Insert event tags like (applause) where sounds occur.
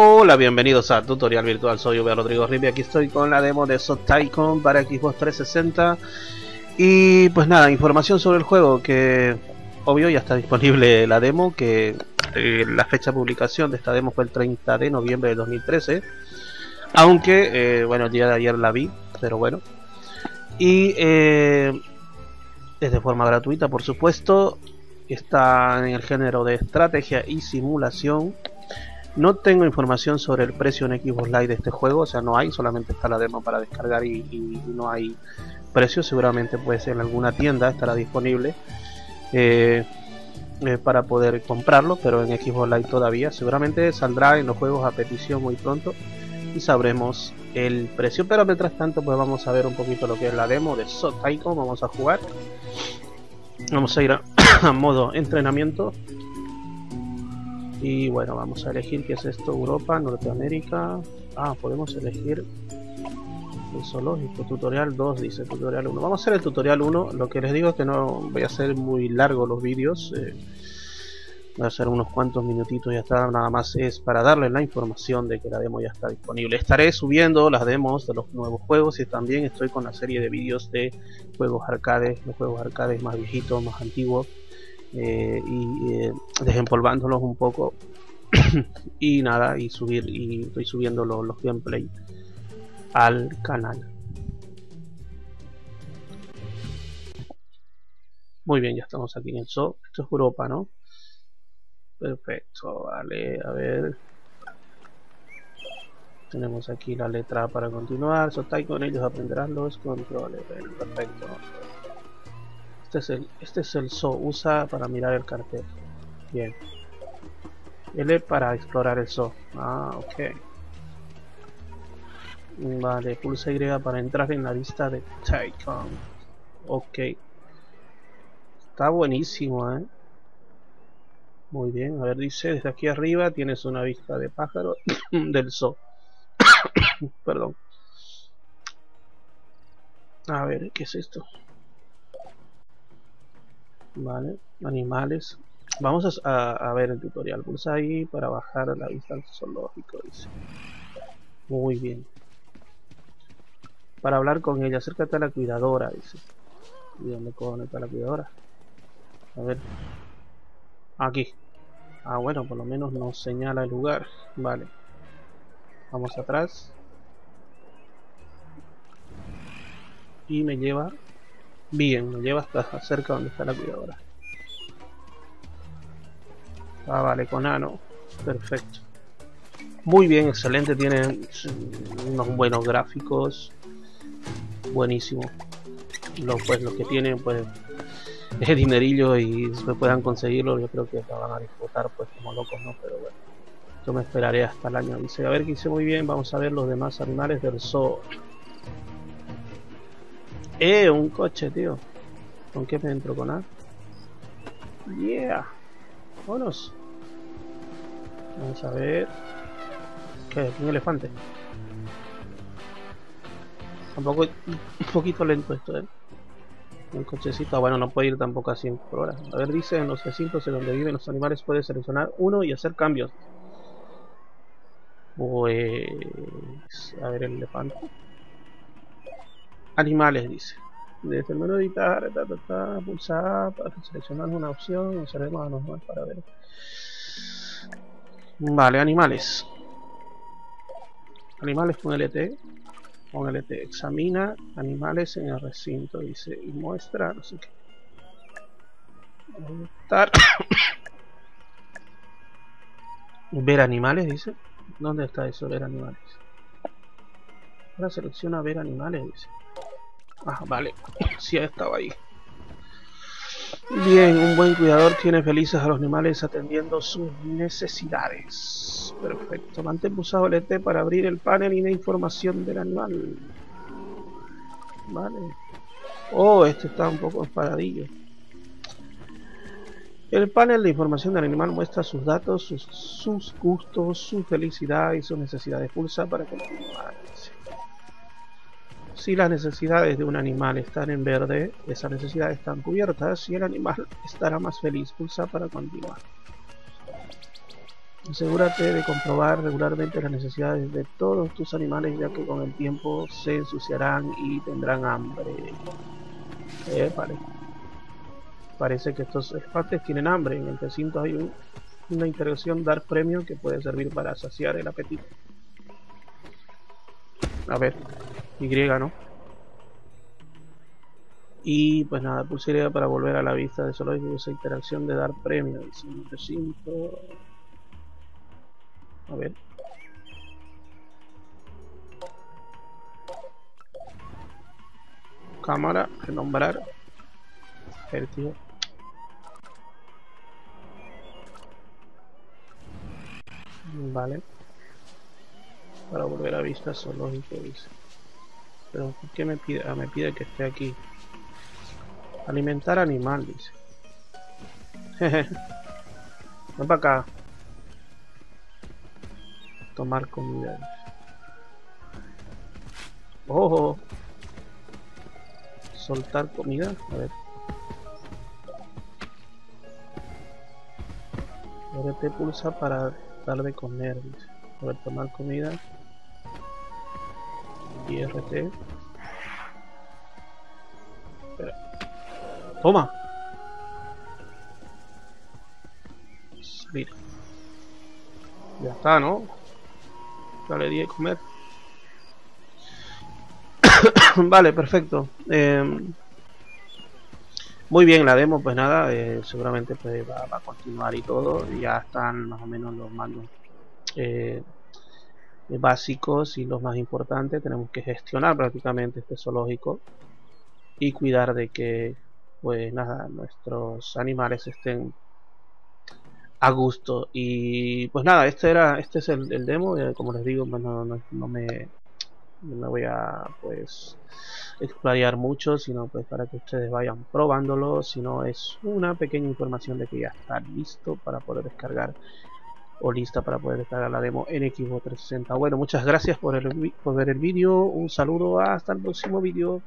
Hola, bienvenidos a Tutorial Virtual, soy V. Rodrigo Ripi, aquí estoy con la demo de Sotaicon para Xbox 360 y pues nada, información sobre el juego que obvio ya está disponible la demo, que eh, la fecha de publicación de esta demo fue el 30 de noviembre de 2013 aunque, eh, bueno, el día de ayer la vi, pero bueno. Y eh, es de forma gratuita por supuesto. Está en el género de estrategia y simulación no tengo información sobre el precio en Xbox Live de este juego, o sea, no hay, solamente está la demo para descargar y, no hay precio. Seguramente en alguna tienda, estará disponible eh, eh, para poder comprarlo, pero en Xbox Live todavía. Seguramente saldrá en los juegos a petición muy pronto y sabremos el precio. Pero mientras tanto, pues vamos a ver un poquito lo que es la demo de So Vamos a jugar. Vamos a ir a (coughs) modo entrenamiento y bueno, vamos a elegir qué es esto, Europa, Norteamérica. Ah, podemos elegir el zoológico, tutorial 2, dice tutorial 1. Vamos a hacer el tutorial 1, lo que les digo es que no voy a hacer muy largo los vídeos. Eh, voy a hacer unos cuantos minutitos y ya está, nada más es para darles la información de que la demo ya está disponible. Estaré subiendo las demos de los nuevos juegos y también estoy con la serie de vídeos de juegos arcades, los juegos arcades más viejitos, más antiguos eh, y eh, desempolvándolos un poco (clears throat) y nada y subir y estoy subiendo los, los al canal. Muy bien ya estamos aquí en el show esto es Europa no perfecto vale a ver. Tenemos aquí la letra para continuar. Sotai con ellos aprenderán los controles. Perfecto este es el, este es el zoo, usa para mirar el cartel. Bien. L para explorar el zoo. Ah, ok. Vale, pulsa Y para entrar en la lista de Tycoon. Ok. Está buenísimo, ¿eh? Muy bien, a ver, dice, desde aquí arriba tienes una vista de pájaro (coughs) del zoo. (coughs) Perdón. A ver, ¿qué es esto? Vale, animales. Vamos a, ver el tutorial. Pulsa ahí para bajar la vista al zoológico, dice. Muy bien. Para hablar con ella, acércate a la cuidadora, dice. ¿Y dónde está la cuidadora? A ver. Aquí. Ah, bueno, por lo menos nos señala el lugar. Vale. Vamos atrás. Y me lleva Bien, me lleva hasta cerca donde está la cuidadora. Ah, vale, con Ano. Perfecto. Muy bien, excelente. Tiene unos buenos gráficos. Buenísimo. Los, pues, los que tienen, pues, es dinerillo y se puedan conseguirlo, yo creo que la van a disfrutar, pues, como locos, ¿no? Pero bueno, yo me esperaré hasta el año. Dice, a ver que hice muy bien. Vamos a ver los demás animales del zoo. Eh, un coche, tío. ¿Con qué me entro con A? Yeah. Vámonos. Vamos a ver. ¿Qué? Un elefante. Tampoco un poquito lento esto, eh. Un cochecito, ah, bueno, no puede ir tampoco a 100 por hora. A ver, dice en los recintos en donde viven los animales puedes seleccionar uno y hacer cambios. Pues... A ver, el elefante. Animales, dice. Desde el menú editar, pulsar para seleccionar una opción, observemos a normal para ver. Vale, animales. Animales con LT. Con LT. Examina animales en el recinto, dice, y muestra, no sé qué. (coughs) ver animales, dice. ¿Dónde está eso, ver animales? Ahora selecciona ver animales, dice. Ah, vale. Sí, estaba ahí. Bien, un buen cuidador tiene felices a los animales atendiendo sus necesidades. Perfecto. Mantén pulsado el ET para abrir el panel y la información del animal. Vale. Oh, este está un poco esparadillo. El panel de información del animal muestra sus datos, sus, sus gustos, su felicidad y sus necesidades. Pulsa para que el animal si las necesidades de un animal están en verde, esas necesidades están cubiertas y el animal estará más feliz. Pulsa para continuar. Asegúrate de comprobar regularmente las necesidades de todos tus animales ya que con el tiempo se ensuciarán y tendrán hambre. Eh, vale. Parece que estos elefantes tienen hambre. En el recinto hay una interacción dar premio que puede servir para saciar el apetito. A ver, Y, ¿no? Y pues nada, pulsaría para volver a la vista de solo esa interacción de dar premio. recinto. A ver. Cámara, renombrar. Vértigo. Vale. Para volver a vista zoológico dice. Pero ¿por qué me pide? Ah, me pide que esté aquí. Alimentar animal, dice. (laughs) Ven para acá tomar comida. Ojo. Soltar comida. A ver. RT pulsa para dar de comer. Dice. A ver, tomar comida. RT. Espera. Toma. Ya está, ¿no? le di de comer. (coughs) vale, perfecto. Em, muy bien, la demo, pues nada, eh, seguramente pues va, a continuar y todo. Ya están más o menos los mandos eh, básicos y los más importantes. Tenemos que gestionar prácticamente este zoológico y cuidar de que, pues nada, nuestros animales estén a gusto y pues nada este era este es el, demo eh, como les digo pues no, no, me no voy a pues explayar mucho sino pues para que ustedes vayan probándolo sino es una pequeña información de que ya está listo para poder descargar o lista para poder descargar la demo en Xbox 360 bueno muchas gracias por, por ver el vídeo. Un saludo. Hasta el próximo vídeo